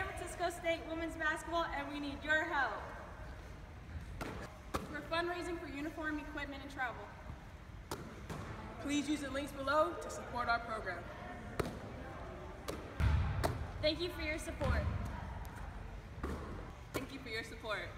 San Francisco State women's basketball and we need your help. We're fundraising for uniform equipment and travel. Please use the links below to support our program. Thank you for your support. Thank you for your support.